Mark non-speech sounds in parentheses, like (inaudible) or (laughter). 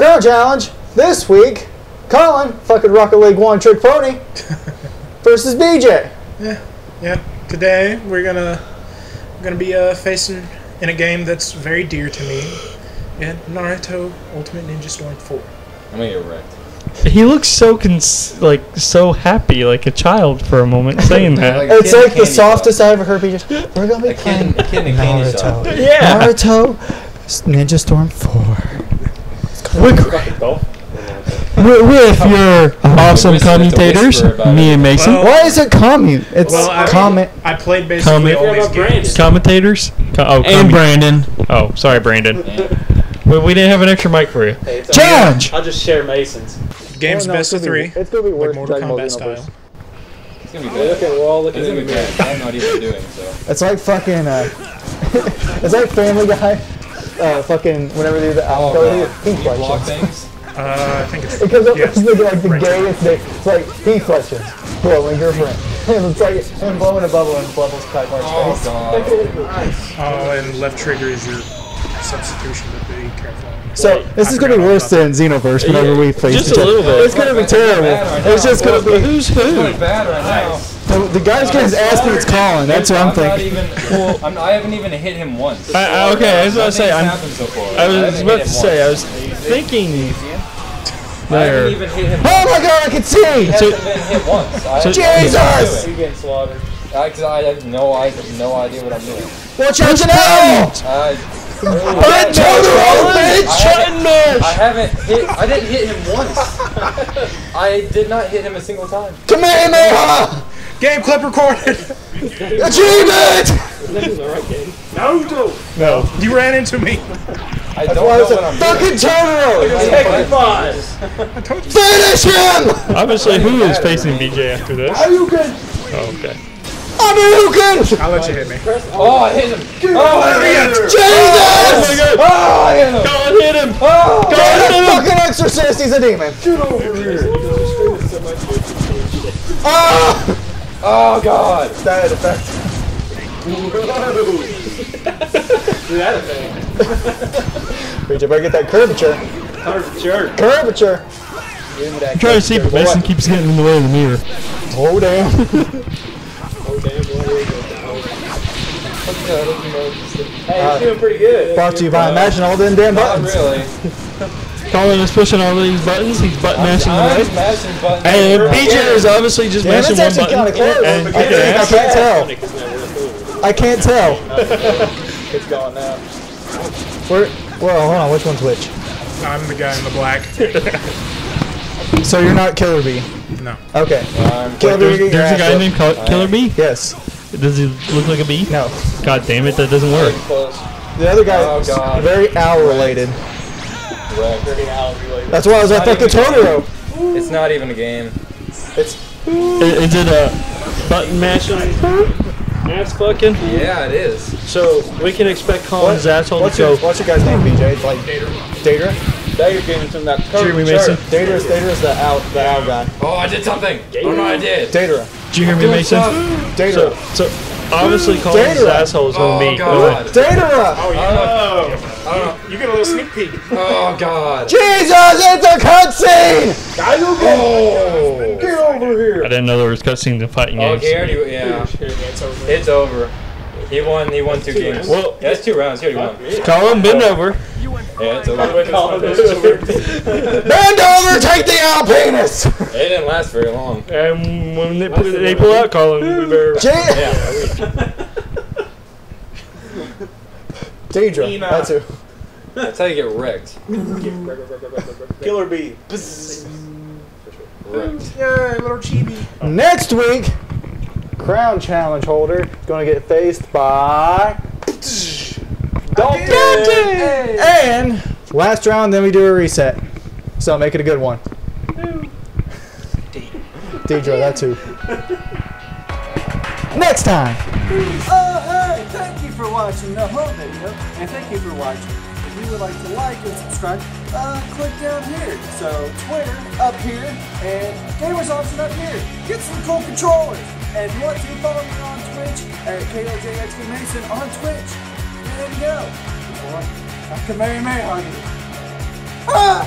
Crown challenge this week. Collin, fucking Rocket League one trick pony, (laughs) versus BJ. Yeah. Yeah. Today we're gonna gonna be uh, facing in a game that's very dear to me. Yeah, Naruto Ultimate Ninja Storm 4. I'm gonna get wrecked. He looks so cons- like so happy, like a child for a moment (laughs) saying that. Like- It's like the candy softest I ever heard BJ. We're gonna be A kid, playing in- a kid in a candy. Naruto. yeah. Naruto Ninja Storm 4. With, with your awesome whisper- to commentators, me and Mason. Well- Why is it comment? It's Well, I, comment. I played basically Comment. all What these Brandon? games. commentators. Co- oh, And commu- Brandon. Oh, sorry, Brandon. Well, we didn't have an extra mic for you. Hey, it's Challenge! I'll just share Mason's. Game's Oh, no, best it's of gonna be- three, It's gonna be like worse. Mortal Dragon Ball Kombat Xenoverse. style. It's gonna be Look bad. at we're all looking It's at gonna be me. bad. I'm not even doing so. It's like fucking. Uh, (laughs) it's like Family Guy. Uh, fucking whenever they do the Oh, album God. he You block flushes. things? Uh, I think it's It comes up yes. with like the Right. gayest name. It's like he flushes, blowing your friend. (laughs) And it's like him blowing a bubble and bubbles kite marks Oh face. god. Oh, and left trigger is your substitution, but be careful. So this is gonna be worse than Xenoverse whenever we face Just each a other. little bit. It's gonna be terrible. It's just gonna be. who's It's who? going bad right now. The, the guy's getting his ass beat. It's Collin. That's what I'm not thinking. even. Well, I'm, I haven't even hit him once. I, I, okay, I was about to say. I'm, so far. I was haven't about to him say. I was thinking. I There. haven't even hit him. Oh my god! I can see. He hasn't been hit once. I, So- Jesus! You getting slaughtered. I, cause I have no, I have no idea what I'm doing. Watch out now! I, But Totoro, bitch! I haven't hit. I didn't hit him once. (laughs) I did not hit him a single time. Kamehameha! Game clip recorded. (laughs) Achievement! No. You ran into me. I That's don't why I know said, what I'm fucking Totoro! doing. Finish him! Obviously, who is facing BJ after this? Hadouken! Oh, okay. Hadouken! I'll let you hit me. Oh, I hit him. Oh, I hit him. Jesus! Oh, I hit him. Go and hit him! Oh, Get a fucking exorcist, he's a demon. Ah! oh Oh god. That effect. Do that a thing. Wait, you better get that curvature. Sure. Curvature! I'm trying to see, but Mason keeps getting in the way of the mirror. Oh, damn. (laughs) Hey, he's doing pretty good. Brought to you by Imagine all them damn Not buttons. really. (laughs) Collin is pushing all these buttons. He's button mashing I'm away. smashing buttons. And BJ is obviously just Damn, mashing that's one actually button. kind of close. And I, kicking I can't tell. I can't tell. It's gone now. Where? Well, hold on. Which one's which? I'm the guy in the black. (laughs) So you're not Killer Bee. No. Okay. I'm Killer Bee. There's, get there's a guy whooped. named Col- Killer Bee. Yes. Does he look like a bee? No. God damn it, that doesn't work. The other guy Oh, is very owl related. That's why I was like, Not fucking even- Totoro. It's not even a game. It's I- Is it a button mashing ass fucking? Yeah, it is. So we can expect Collin's asshole what's to your go. what's your guy's name, BJ? It's like Data. Now you're giving some that Jeremy Mason. Data is Data is the owl the owl guy. Oh, I did something. Oh no, I did. Data. Did you hear me, Doing Mason? stuff. Data. So, so obviously Collin's Data. asshole is Oh gonna be. God. Data. Oh, you, oh. You get a little sneak peek. Oh God. Jesus, it's a cutscene. Oh. Get over here. I didn't know there was cutscenes in fighting Oh, games. he already. Yeah. It's over. It's over. He won. He won two games. Well- yeah, it's two rounds. He already won. Collin, bend over. Yeah, it's over. (laughs) Bend over, take the owl penis. It didn't last very long. And when they, pull- they pull out Collin, we better. Je- Deidre, that's who. That's how you get wrecked. (laughs) Killer bee. Wrecked. Yeah, little chibi. Next week, crown challenge holder gonna get faced by Dalton. And last round, then we do a reset. So make it a good one. Deidre, that too. Next time. Oh, hey, thank you for watching the whole video, and thank you for watching. If you would like to like and subscribe, uh, click down here. So, Twitter up here, and Gamers Option up here. Get some cool controllers. And if you want to, follow me on Twitch at KOJXP Mason on Twitch. There you go. Or I can marry May, honey. Ah!